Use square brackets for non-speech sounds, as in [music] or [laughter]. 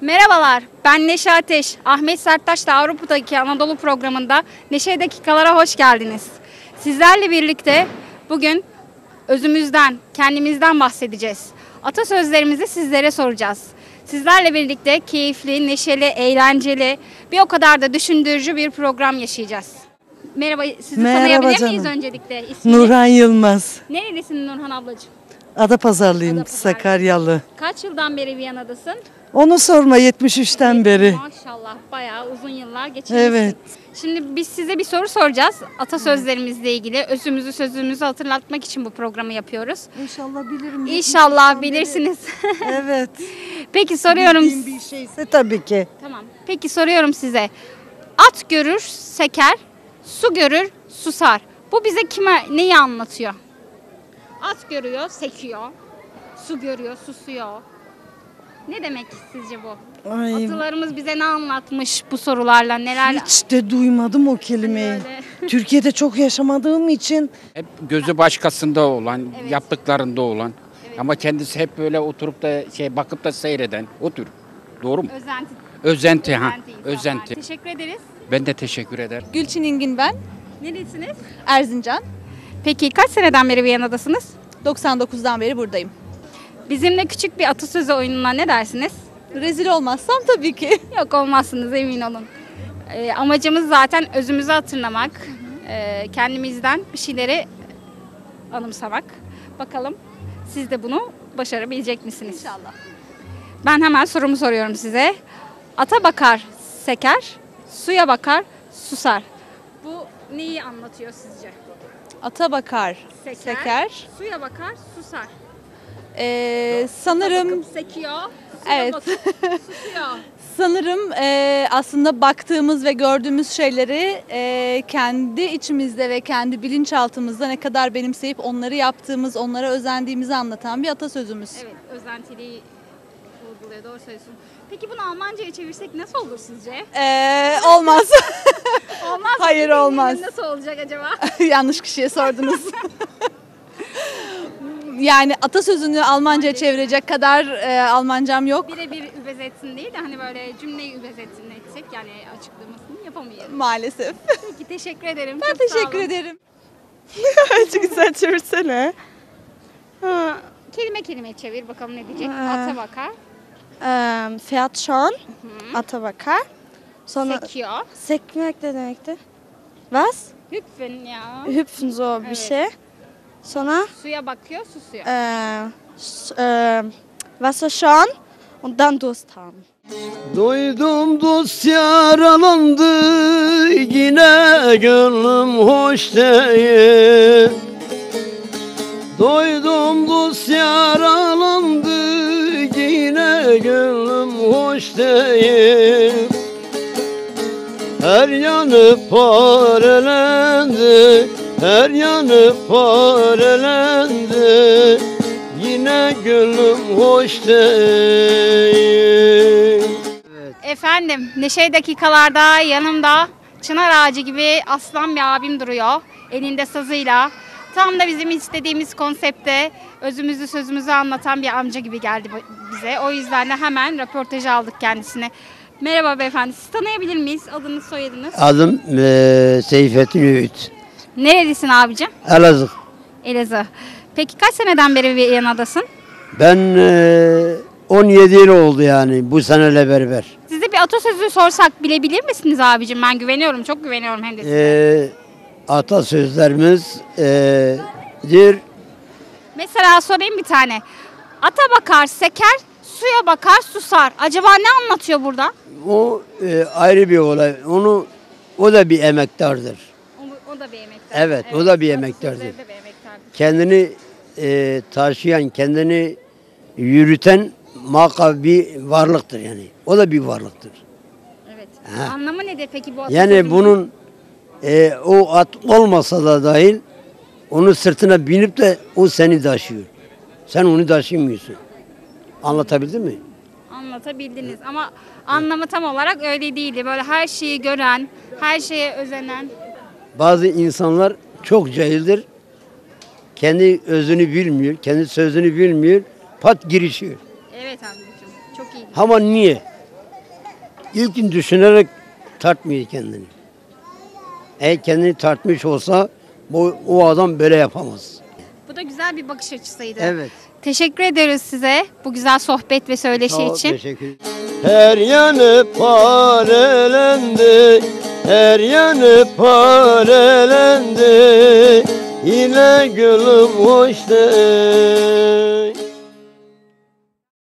Merhabalar, ben Neşe Ateş. Ahmet Serttaş'la Avrupa'daki Anadolu programında Neşe Dakikalara hoş geldiniz. Sizlerle birlikte bugün özümüzden, kendimizden bahsedeceğiz. Atasözlerimizi sizlere soracağız. Sizlerle birlikte keyifli, neşeli, eğlenceli, bir o kadar da düşündürücü bir program yaşayacağız. Merhaba, sizi Merhaba tanıyabilir miyiz canım. öncelikle? İsmini? Nurhan Yılmaz. Nerelisin Nurhan ablacığım? Adapazarlıyım, Adapazarlı. Sakaryalı. Kaç yıldan beri Viyana'dasın? Onu sorma 73'ten beri. Maşallah bayağı uzun yıllar geçirmişsin. Evet. Şimdi biz size bir soru soracağız. Atasözlerimizle ilgili özümüzü sözümüzü hatırlatmak için bu programı yapıyoruz. İnşallah bilirim. İnşallah bilirsiniz. [laughs] Evet. Peki soruyorum. Bildiğim bir şeyse tabii ki. Tamam. Peki soruyorum size. At görür, seker, su görür, susar. Bu bize kime neyi anlatıyor? At görüyor, sekiyor. Su görüyor, susuyor. Ne demek sizce bu? Ay, Atalarımız bize ne anlatmış bu sorularla neler? hiç de duymadım o kelimeyi. [laughs] Türkiye'de çok yaşamadığım için Hep gözü başkasında olan, Evet. yaptıklarında olan. Ama kendisi hep böyle oturup da şey bakıp da seyreden o tür. Doğru mu? Özenti. Özenti ha. insanlar. Özenti. Teşekkür ederiz. Ben de teşekkür ederim. Gülçin İngin ben, Neresiniz? Erzincan. Peki kaç seneden beri Viyana'dasınız? 99'dan beri buradayım. Bizimle küçük bir atasözü oyununa ne dersiniz? Rezil olmazsam tabii ki. [laughs] Yok olmazsınız emin olun. Ee, amacımız zaten özümüzü hatırlamak, ee, kendimizden bir şeyleri anımsamak. Bakalım siz de bunu başarabilecek misiniz? İnşallah. Ben hemen sorumu soruyorum size. Ata bakar, seker, suya bakar, susar. Bu neyi anlatıyor sizce? Ata bakar, Seker, seker. suya bakar, susar. Ee, sanırım sekiyor, Evet. [laughs] sanırım ee, aslında baktığımız ve gördüğümüz şeyleri ee, kendi içimizde ve kendi bilinçaltımızda ne kadar benimseyip onları yaptığımız, onlara özendiğimizi anlatan bir atasözümüz. Evet, özentiliği vurguluyor, doğru söylüyorsun. Peki bunu Almanca'ya çevirsek nasıl olur sizce? Ee, olmaz. [laughs] Olmaz? Hayır, olmaz. Nasıl olacak acaba? [laughs] Yanlış kişiye sordunuz. Yani atasözünü Almanca'ya çevirecek kadar ee, Almancam yok. Birebir übezetsin değil de hani böyle cümleyi übezetsin etsek yani açıklamasını yapamayız. Maalesef. Peki teşekkür ederim. Ben Çok teşekkür ederim. [laughs] Azıcık güzel çevirsene. Ha, Kelime kelime çevir bakalım ne diyecek. Ata bakar, ähm, fährt schon. Ata bakar. Sonra sekiyor. sekmek ne demekti? Was? Hüpfen ya. Hüpfen so bir Evet. şey. Sonra Suya bakıyor, susuyor. äh, ş- ähm, Wasser schon und dann Durst haben. Duydum dost yaralandı yine gönlüm hoş değil Duydum dost yaralandı yine gönlüm hoş değil Her yanı parelendi her yanı parelendi Yine gönlüm hoş değil Efendim Neşe dakikalarda yanımda çınar ağacı gibi aslan bir abim duruyor. Elinde sazıyla. Tam da bizim istediğimiz konsepte özümüzü sözümüzü anlatan bir amca gibi geldi bize. O yüzden de hemen röportajı aldık kendisine. Merhaba beyefendi. Sizi tanıyabilir miyiz? Adınız, soyadınız? Adım eee Seyfettin Öğüt. Nerelisin abicim? Elazığ. Elazığ. Peki kaç seneden beri Viyana'dasın? Ben eee, 17 yıl oldu yani bu seneyle beraber. Size bir atasözü sorsak bilebilir misiniz abicim? Ben güveniyorum, çok güveniyorum hem de size. Eee atasözlerimiz eee dir Mesela sorayım bir tane. Ata bakar, seker, suya bakar, susar. Acaba ne anlatıyor burada? o eee, ayrı bir olay. Onu o da bir emektardır. O, o da bir emektar. Evet, o da bir emektardır. atasözleri de bir emektardır. Kendini eee, taşıyan, kendini yürüten muhakkak bir varlıktır yani. O da bir varlıktır. Evet. Ha. Anlamı nedir peki bu Yani atasözünün? bunun e, o at olmasa da dahil onun sırtına binip de o seni taşıyor. Sen onu taşımıyorsun. Anlatabildim mi? anlatabildiniz ama anlamı tam olarak öyle değildi. Böyle her şeyi gören, her şeye özenen. Bazı insanlar çok cahildir. Kendi özünü bilmiyor, kendi sözünü bilmiyor. Pat girişiyor. Evet amcacığım. Çok iyi. Ama niye? İlkin düşünerek tartmıyor kendini. Eğer kendini tartmış olsa bu, o adam böyle yapamaz. Bu da güzel bir bakış açısıydı. Evet. Teşekkür ederiz size bu güzel sohbet ve söyleşi Sağ ol, için. Teşekkür. Her yanı parelendi, her yanı parelendi. Yine gülüm hoş.